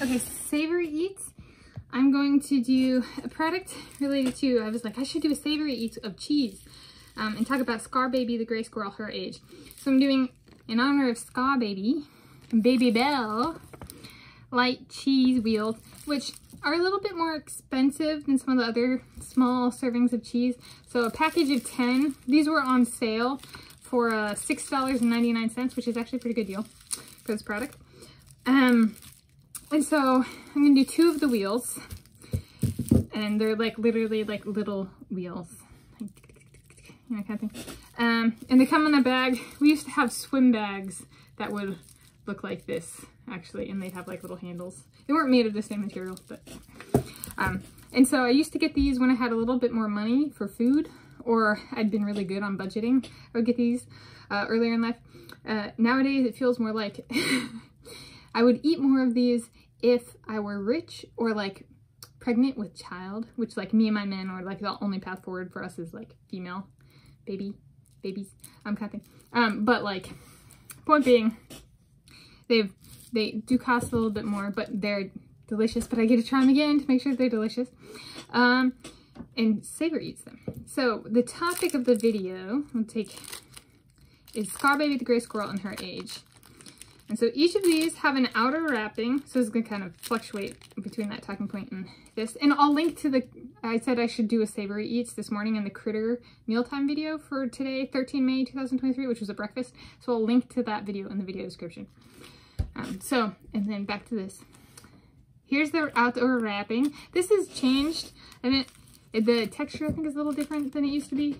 Okay, Savory Eats. I'm going to do a product related to, I was like, I should do a Savory Eats of cheese um, and talk about Scar Baby, the gray squirrel, her age. So I'm doing, in honor of Scar Baby, Babybel, light cheese wheels, which are a little bit more expensive than some of the other small servings of cheese. So a package of 10, these were on sale for uh, $6.99, which is actually a pretty good deal for this product. Um, and so I'm gonna do two of the wheels and they're like literally like little wheels, you know, kind of thing. Um, and they come in a bag. We used to have swim bags that would look like this actually, and they'd have like little handles. They weren't made of the same material, but, um, and so I used to get these when I had a little bit more money for food or I'd been really good on budgeting. I would get these uh, earlier in life. Uh, nowadays, it feels more like I would eat more of these if I were rich or like pregnant with child, which like me and my men are like the only path forward for us is like female baby, babies, I'm kind of thing. Um, but like, point being, they've, they do cost a little bit more, but they're delicious, but I get to try them again to make sure they're delicious. Um, and Savor eats them. So the topic of the video, we'll take, is Scar Baby the Gray Squirrel and her age. And so each of these have an outer wrapping, so it's going to kind of fluctuate between that talking point and this. And I'll link to the, I said I should do a Savory Eats this morning in the Critter mealtime video for today, 13 May 2023, which was a breakfast. So I'll link to that video in the video description. Um, so, and then back to this. Here's the outdoor wrapping. This has changed. I mean, the texture I think is a little different than it used to be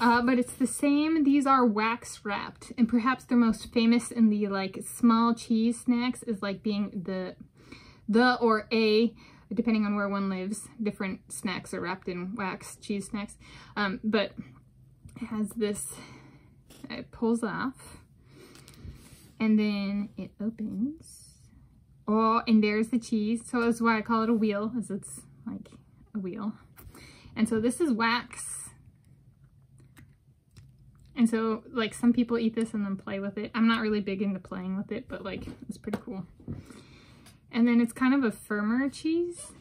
uh, but it's the same. These are wax wrapped and perhaps they're most famous in the like small cheese snacks is like being the, the or a, depending on where one lives, different snacks are wrapped in wax cheese snacks. Um, but it has this, it pulls off and then it opens. Oh, and there's the cheese. So that's why I call it a wheel, as it's like a wheel. And so this is wax and so, like, some people eat this and then play with it. I'm not really big into playing with it, but, like, it's pretty cool. And then it's kind of a firmer cheese.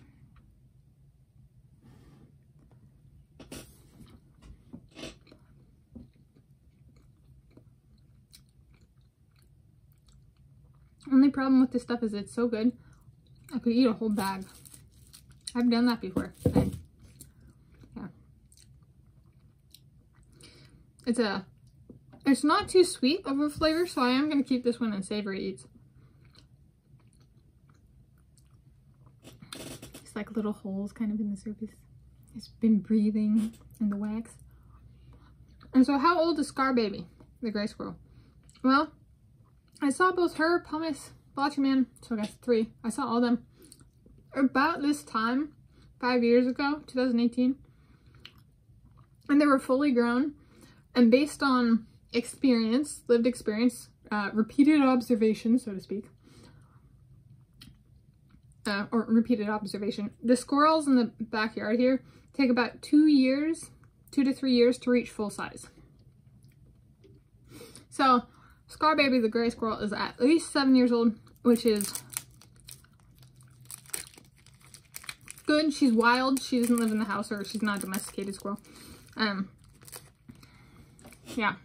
Only problem with this stuff is it's so good. I could eat a whole bag. I've done that before. It's a, it's not too sweet of a flavor, so I am going to keep this one in Savory Eats. It's like little holes kind of in the surface. It's been breathing in the wax. And so how old is Scar Baby, the gray squirrel? Well, I saw both her, Pumice, Blotchy Man, so I guess three. I saw all them about this time, five years ago, 2018. And they were fully grown. And based on experience, lived experience, uh, repeated observation, so to speak, uh, or repeated observation, the squirrels in the backyard here take about two years, two to three years to reach full size. So Scar Baby, the gray squirrel, is at least seven years old, which is good. She's wild. She doesn't live in the house or she's not a domesticated squirrel. Um, yeah,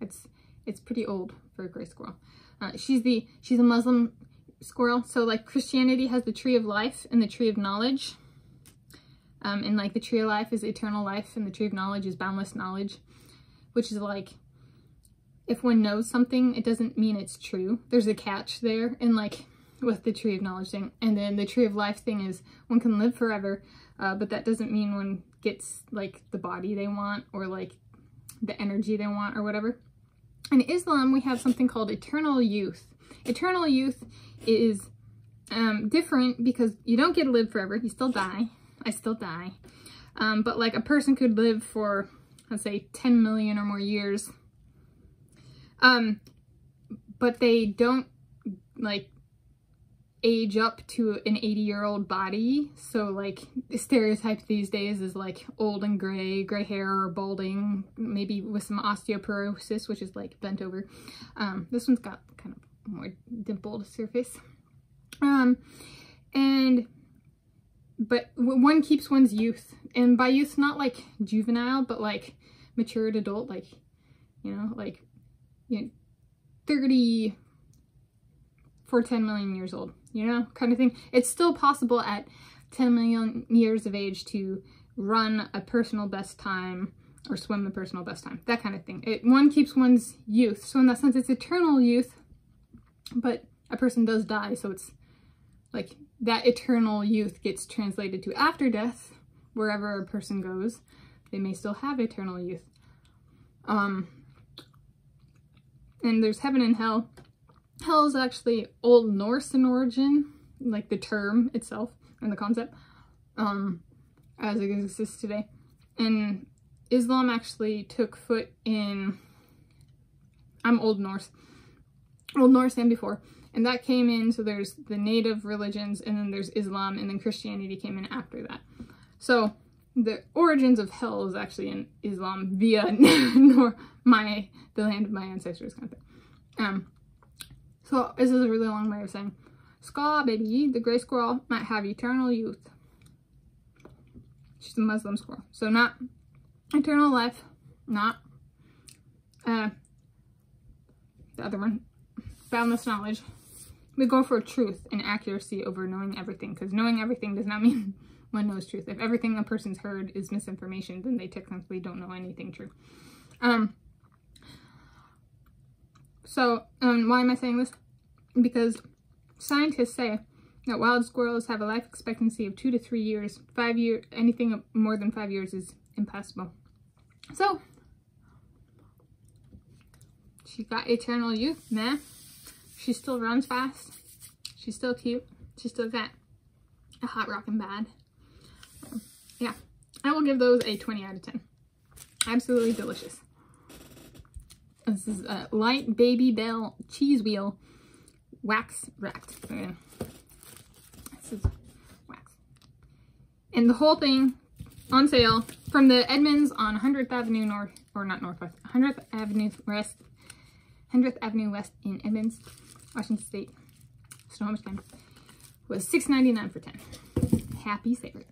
it's it's pretty old for a gray squirrel. Uh, she's the she's a Muslim squirrel. So like Christianity has the tree of life and the tree of knowledge. Um, and like the tree of life is eternal life and the tree of knowledge is boundless knowledge, which is like, if one knows something, it doesn't mean it's true. There's a catch there and like with the tree of knowledge thing. And then the tree of life thing is one can live forever, uh, but that doesn't mean one gets like the body they want or like the energy they want or whatever. In Islam, we have something called eternal youth. Eternal youth is um, different because you don't get to live forever. You still die. I still die. Um, but like a person could live for, let's say, 10 million or more years. Um, but they don't like age up to an 80 year old body. So like the stereotype these days is like old and gray, gray hair or balding, maybe with some osteoporosis, which is like bent over. Um, this one's got kind of more dimpled surface. Um, and, but one keeps one's youth. And by youth, not like juvenile, but like matured adult, like, you know, like, you know, 30 for 10 million years old, you know, kind of thing. It's still possible at 10 million years of age to run a personal best time or swim a personal best time, that kind of thing. It, one keeps one's youth. So in that sense, it's eternal youth, but a person does die. So it's like that eternal youth gets translated to after death, wherever a person goes, they may still have eternal youth. Um, and there's heaven and hell. Hell is actually Old Norse in origin, like the term itself and the concept, um, as it exists today. And Islam actually took foot in, I'm Old Norse, Old Norse and before, and that came in, so there's the native religions, and then there's Islam, and then Christianity came in after that. So the origins of hell is actually in Islam via nor my the land of my ancestors kind of thing. Um, so this is a really long way of saying, Scar Baby, the gray squirrel might have eternal youth. She's a Muslim squirrel, so not eternal life, not uh, the other one, boundless knowledge. We go for truth and accuracy over knowing everything, because knowing everything does not mean one knows truth. If everything a person's heard is misinformation, then they technically don't know anything true. Um, so, um, why am I saying this? Because scientists say that wild squirrels have a life expectancy of two to three years. Five year, anything more than five years is impossible. So, she got eternal youth, man. She still runs fast. She's still cute. She's still got a hot rockin' bad. Yeah, I will give those a 20 out of 10. Absolutely delicious. This is a light Babybel cheese wheel wax wrapped. Oh, this is wax. And the whole thing on sale from the Edmonds on 100th Avenue North, or not Northwest, 100th Avenue West, 100th Avenue West in Edmonds, Washington State, Snohomish County, was $6.99 for 10. Happy Saturday.